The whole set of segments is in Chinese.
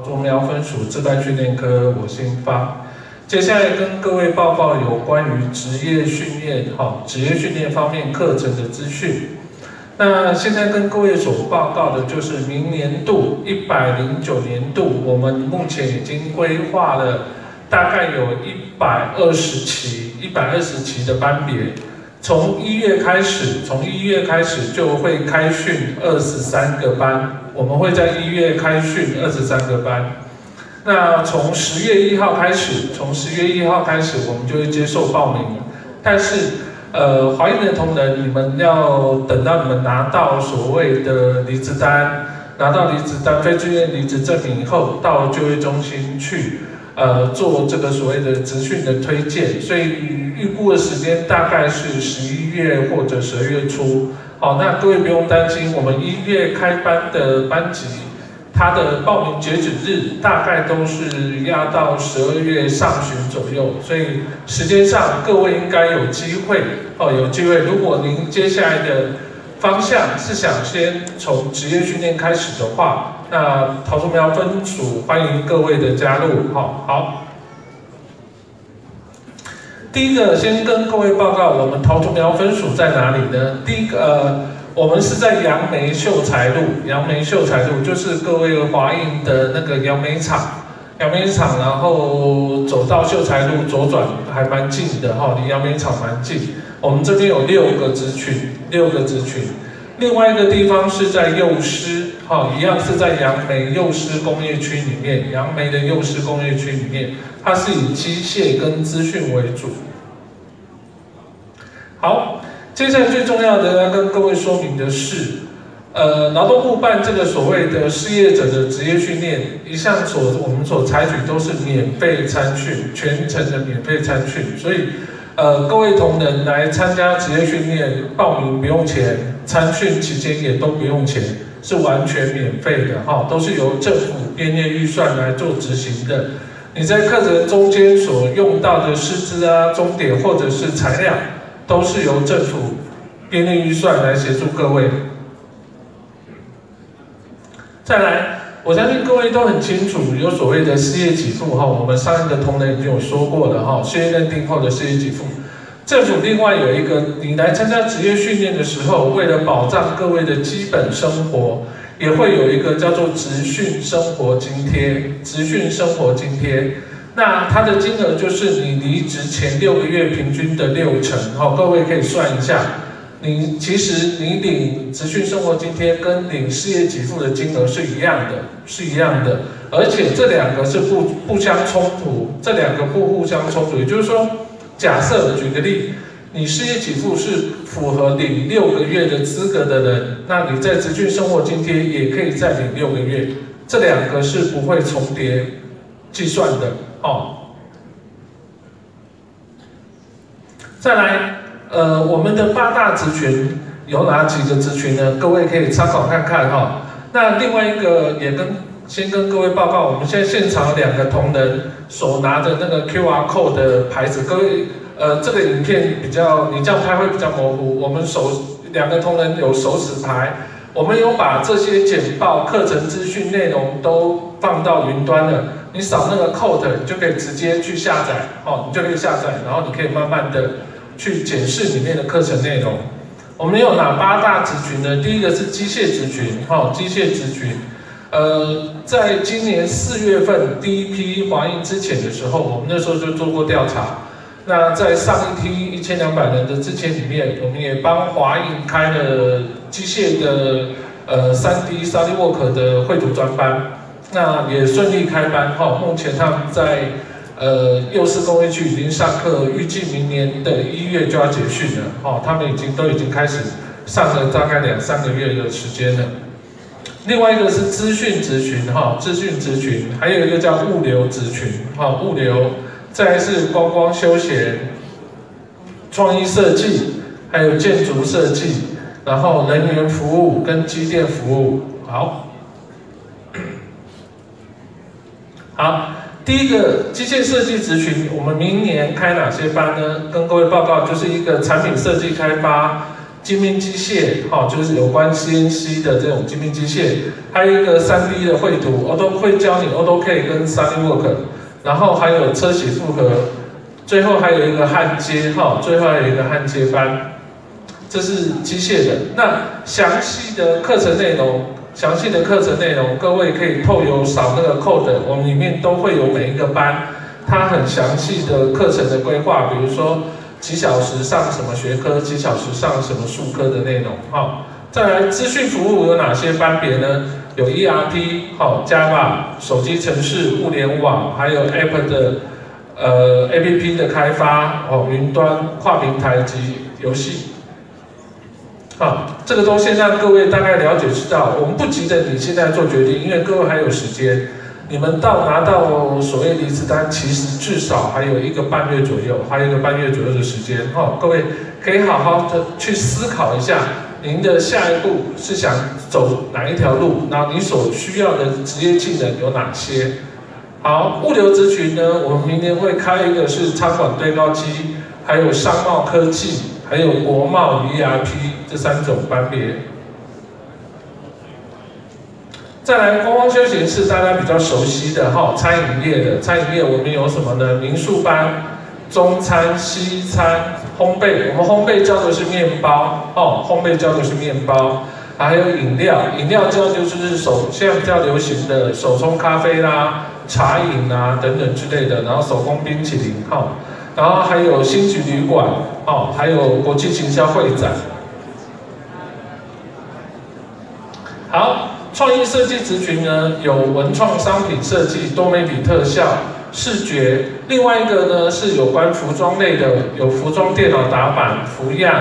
中苗分属自办训练科，我姓方。接下来跟各位报告有关于职业训练，哈，职业训练方面课程的资讯。那现在跟各位所报告的就是明年度一百零九年度，我们目前已经规划了大概有一百二十期，一百二十期的班别。从一月开始，从一月开始就会开训二十三个班，我们会在一月开训二十三个班。那从十月一号开始，从十月一号开始，我们就会接受报名。但是，呃，怀孕的同仁，你们要等到你们拿到所谓的离职单，拿到离职单、非自愿离职证明以后，到就业中心去。呃，做这个所谓的职训的推荐，所以预估的时间大概是十一月或者十二月初。好，那各位不用担心，我们一月开班的班级，它的报名截止日大概都是压到十二月上旬左右，所以时间上各位应该有机会哦，有机会。如果您接下来的方向是想先从职业训练开始的话，那桃竹苗分署欢迎各位的加入，好好。第一个先跟各位报告，我们桃竹苗分署在哪里呢？第一个，呃，我们是在杨梅秀才路，杨梅秀才路就是各位华映的那个杨梅厂，杨梅厂，然后走到秀才路左转还蛮近的哈，离杨梅厂蛮近。我们这边有六个职群，六个职群。另外一个地方是在幼师，哈，一样是在杨梅幼师工业区里面，杨梅的幼师工业区里面，它是以机械跟资讯为主。好，接下来最重要的要跟各位说明的是，呃，劳动部办这个所谓的失业者的职业训练，一向所我们所采取都是免费参训，全程的免费参训，所以。呃，各位同仁来参加职业训练，报名不用钱，参训期间也都不用钱，是完全免费的哈，都是由政府编列预算来做执行的。你在课程中间所用到的师资啊、终点或者是材料，都是由政府编列预算来协助各位。再来。我相信各位都很清楚，有所谓的失业给付哈，我们上一个同仁已经有说过了哈，失业认定后的失业给付，政府另外有一个，你来参加职业训练的时候，为了保障各位的基本生活，也会有一个叫做职训生活津贴，职训生活津贴，那它的金额就是你离职前六个月平均的六成哈，各位可以算一下。你其实你领职训生活津贴跟领失业给付的金额是一样的，是一样的，而且这两个是不不相冲突，这两个不互相冲突。也就是说，假设举个例，你失业给付是符合领六个月的资格的人，那你在职训生活津贴也可以再领六个月，这两个是不会重叠计算的哦。再来。呃，我们的八大职群有哪几个职群呢？各位可以参考看看哈。那另外一个也跟先跟各位报告，我们现在现场两个同仁手拿着那个 QR code 的牌子，各位呃，这个影片比较你这样拍会比较模糊。我们手两个同仁有手指牌，我们有把这些简报课程资讯内容都放到云端了。你扫那个 code，你就可以直接去下载哦，你就可以下载，然后你可以慢慢的。去检视里面的课程内容。我们有哪八大职群呢？第一个是机械职群，哈，机械职群。呃，在今年四月份第一批华映之前的时候，我们那时候就做过调查。那在上一批一千两百人的之前里面，我们也帮华映开了机械的呃三 D、三 D Work 的绘图专班，那也顺利开班，哈。目前他们在。呃，幼师工业区已经上课，预计明年的一月就要结训了。哦，他们已经都已经开始上了大概两三个月的时间了。另外一个是资讯职群，哈，资讯职群，还有一个叫物流职群，哈，物流，再来是观光休闲、创意设计，还有建筑设计，然后人员服务跟机电服务。好，好。第一个机械设计职群，我们明年开哪些班呢？跟各位报告，就是一个产品设计开发、精密机械，哈，就是有关 CNC 的这种精密机械，还有一个 3D 的绘图，我都会教你 AutoCAD 跟 SolidWork，然后还有车铣复合，最后还有一个焊接，哈，最后还有一个焊接班，这是机械的。那详细的课程内容，详细的课程内容，各位可以透由扫那个 code，我们里面都会有每一个班，它很详细的课程的规划，比如说。几小时上什么学科？几小时上什么术科的内容？哈，再来资讯服务有哪些班别呢？有 ERP，好，Java，手机程式、物联网，还有 App 的呃 APP 的开发，哦，云端、跨平台及游戏。好，这个都先让各位大概了解知道。我们不急着你现在做决定，因为各位还有时间。你们到拿到所谓离职单，其实至少还有一个半月左右，还有一个半月左右的时间，哈，各位可以好好的去思考一下，您的下一步是想走哪一条路，然后你所需要的职业技能有哪些？好，物流咨询呢，我们明年会开一个是仓管对高机，还有商贸科技，还有国贸 ERP 这三种班别。再来，观光休闲是大家比较熟悉的哈，餐饮业的餐饮业我们有什么呢？民宿班、中餐、西餐、烘焙，我们烘焙教的是面包哦，烘焙教的是面包，还有饮料，饮料教就是手现在比较流行的手冲咖啡啦、茶饮啊等等之类的，然后手工冰淇淋哈，然后还有星级旅馆哦，还有国际行销会展，好。创意设计职群呢，有文创商品设计、多媒体特效、视觉。另外一个呢，是有关服装类的，有服装电脑打版、服样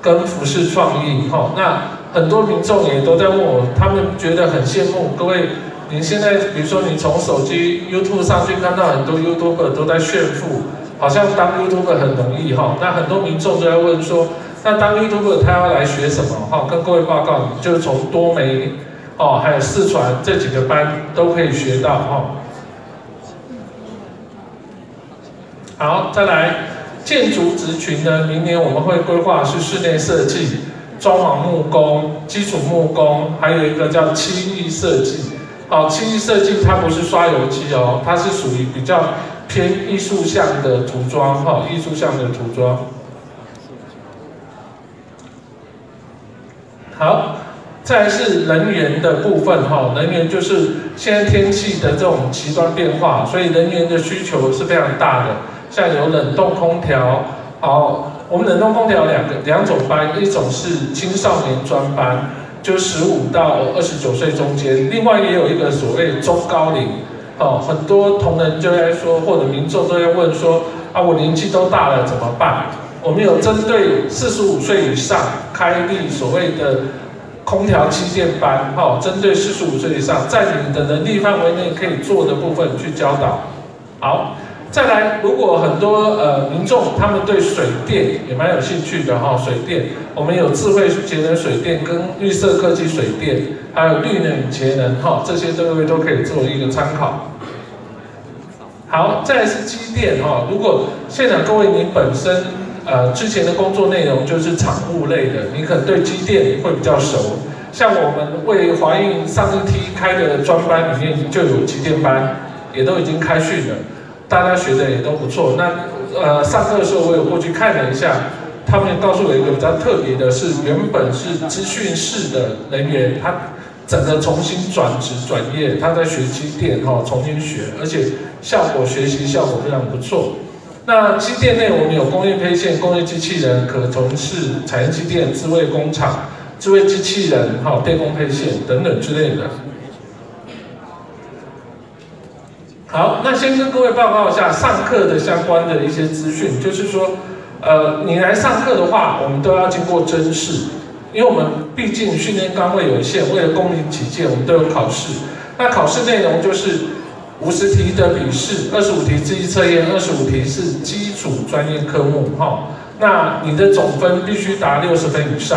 跟服饰创意。哈，那很多民众也都在问我，他们觉得很羡慕。各位，你现在比如说你从手机 YouTube 上去看到很多 YouTuber 都在炫富，好像当 YouTube 很容易哈。那很多民众都在问说，那当 YouTube 他要来学什么？哈，跟各位报告，就是从多媒。哦，还有四川这几个班都可以学到哦。好，再来建筑职群呢，明年我们会规划是室内设计、装潢木工、基础木工，还有一个叫漆艺设计。好，漆艺设计它不是刷油漆哦，它是属于比较偏艺术向的涂装哈，艺术向的涂装。好。再是能源的部分哈，能源就是现在天气的这种极端变化，所以能源的需求是非常大的。像有冷冻空调，好，我们冷冻空调两个两种班，一种是青少年专班，就十五到二十九岁中间，另外也有一个所谓中高龄，哦，很多同仁就在说，或者民众都在问说，啊，我年纪都大了怎么办？我们有针对四十五岁以上开立所谓的。空调气垫班，哈，针对四十五岁以上，在你们的能力范围内可以做的部分去教导。好，再来，如果很多呃民众他们对水电也蛮有兴趣的哈，水电，我们有智慧节能水电跟绿色科技水电，还有绿能节能哈，这些各位都可以做一个参考。好，再来是机电哈，如果现场各位你本身。呃，之前的工作内容就是厂务类的，你可能对机电会比较熟。像我们为华映上一梯开的专班里面就有机电班，也都已经开训了，大家学的也都不错。那呃，上课的时候我有过去看了一下，他们告诉我一个比较特别的是，原本是资讯室的人员，他整个重新转职转业，他在学机电哈，重新学，而且效果学习效果非常不错。那机电内我们有工业配线、工业机器人、可从事产业机电、智慧工厂、智慧机器人、哈电工配线等等之类的。好，那先跟各位报告一下上课的相关的一些资讯，就是说，呃，你来上课的话，我们都要经过甄试，因为我们毕竟训练岗位有限，为了公平起见，我们都有考试。那考试内容就是。五十题的笔试，二十五题智力测验，二十五题是基础专业科目，哈。那你的总分必须达六十分以上。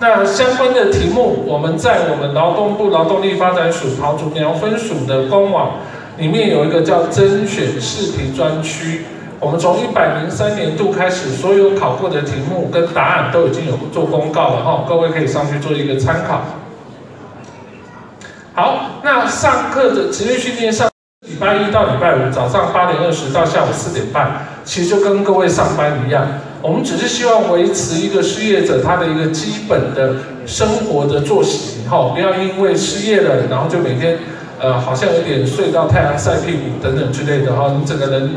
那相关的题目，我们在我们劳动部劳动力发展署桃竹苗分署的官网里面有一个叫甄选试题专区，我们从一百零三年度开始，所有考过的题目跟答案都已经有做公告了哈，各位可以上去做一个参考。好，那上课的职业训练上，礼拜一到礼拜五早上八点二十到下午四点半，其实就跟各位上班一样，我们只是希望维持一个失业者他的一个基本的生活的作息，哈，不要因为失业了，然后就每天呃好像有点睡到太阳晒屁股等等之类的哈，你整个人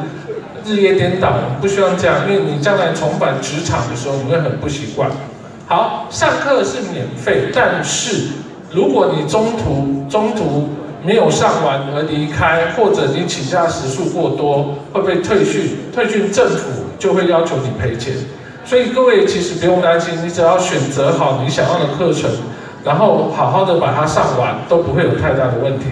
日夜颠倒，不希望这样，因为你将来重返职场的时候你会很不习惯。好，上课是免费，但是。如果你中途中途没有上完而离开，或者你请假时数过多，会被退训，退训政府就会要求你赔钱。所以各位其实不用担心，你只要选择好你想要的课程，然后好好的把它上完，都不会有太大的问题。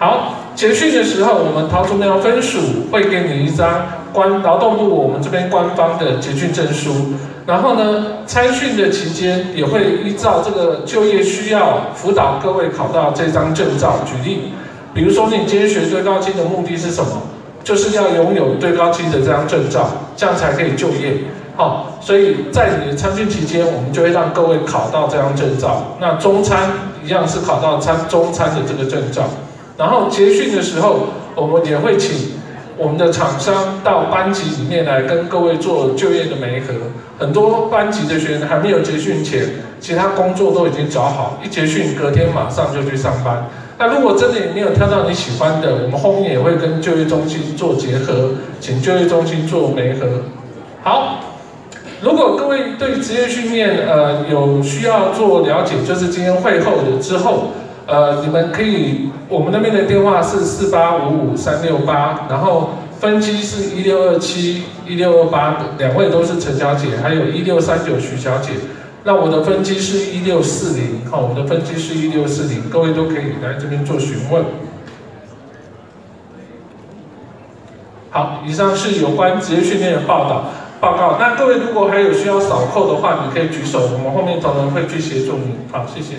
好，结训的时候，我们桃竹苗分署会给你一张关劳动部我们这边官方的结训证书。然后呢，参训的期间也会依照这个就业需要辅导各位考到这张证照。举例，比如说你今天学对高机的目的是什么？就是要拥有对高机的这张证照，这样才可以就业。好，所以在你的参训期间，我们就会让各位考到这张证照。那中餐一样是考到参中餐的这个证照。然后结训的时候，我们也会请。我们的厂商到班级里面来跟各位做就业的媒合，很多班级的学员还没有结训前，其他工作都已经找好，一结训隔天马上就去上班。那如果真的也没有挑到你喜欢的，我们后面也会跟就业中心做结合，请就业中心做媒合。好，如果各位对职业训练呃有需要做了解，就是今天会后的之后。呃，你们可以，我们那边的电话是四八五五三六八，然后分机是一六二七一六二八，两位都是陈小姐，还有一六三九徐小姐。那我的分机是一六四零，好，我的分机是一六四零，各位都可以来这边做询问。好，以上是有关职业训练的报道报告。那各位如果还有需要扫扣的话，你可以举手，我们后面同仁会去协助你。好，谢谢。